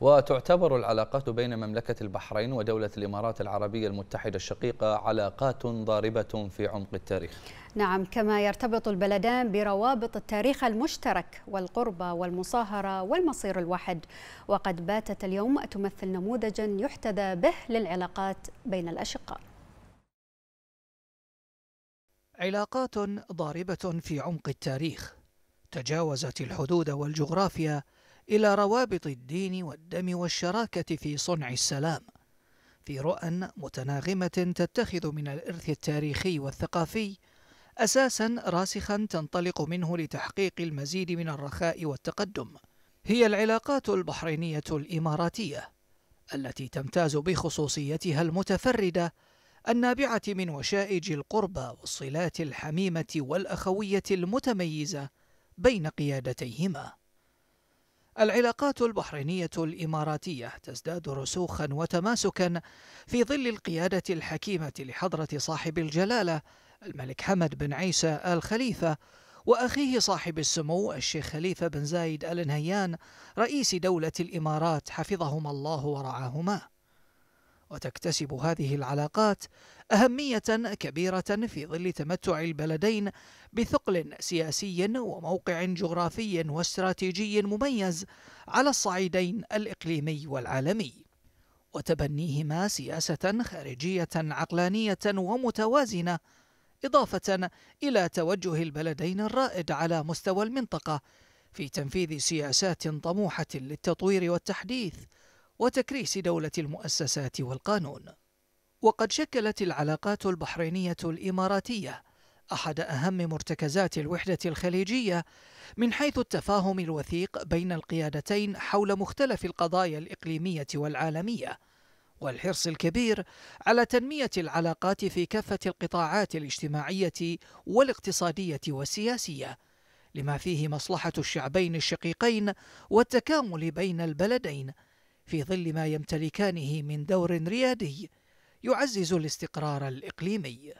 وتعتبر العلاقات بين مملكة البحرين ودولة الإمارات العربية المتحدة الشقيقة علاقات ضاربة في عمق التاريخ. نعم كما يرتبط البلدان بروابط التاريخ المشترك والقربة والمصاهرة والمصير الواحد وقد باتت اليوم تمثل نموذجا يحتذى به للعلاقات بين الأشقاء. علاقات ضاربة في عمق التاريخ. تجاوزت الحدود والجغرافيا إلى روابط الدين والدم والشراكة في صنع السلام في رؤى متناغمة تتخذ من الإرث التاريخي والثقافي أساسا راسخا تنطلق منه لتحقيق المزيد من الرخاء والتقدم. هي العلاقات البحرينية الإماراتية التي تمتاز بخصوصيتها المتفردة النابعة من وشائج القربى والصلات الحميمة والأخوية المتميزة بين قيادتيهما. العلاقات البحرينية الإماراتية تزداد رسوخا وتماسكا في ظل القيادة الحكيمة لحضرة صاحب الجلالة الملك حمد بن عيسى آل خليفة وأخيه صاحب السمو الشيخ خليفة بن زايد آل نهيان رئيس دولة الإمارات حفظهما الله ورعاهما. وتكتسب هذه العلاقات أهمية كبيرة في ظل تمتع البلدين بثقل سياسي وموقع جغرافي واستراتيجي مميز على الصعيدين الإقليمي والعالمي. وتبنيهما سياسة خارجية عقلانية ومتوازنة إضافة إلى توجه البلدين الرائد على مستوى المنطقة في تنفيذ سياسات طموحة للتطوير والتحديث وتكريس دولة المؤسسات والقانون. وقد شكلت العلاقات البحرينية الإماراتية أحد أهم مرتكزات الوحدة الخليجية من حيث التفاهم الوثيق بين القيادتين حول مختلف القضايا الإقليمية والعالمية، والحرص الكبير على تنمية العلاقات في كافة القطاعات الاجتماعية والاقتصادية والسياسية، لما فيه مصلحة الشعبين الشقيقين والتكامل بين البلدين في ظل ما يمتلكانه من دور ريادي يعزز الاستقرار الإقليمي.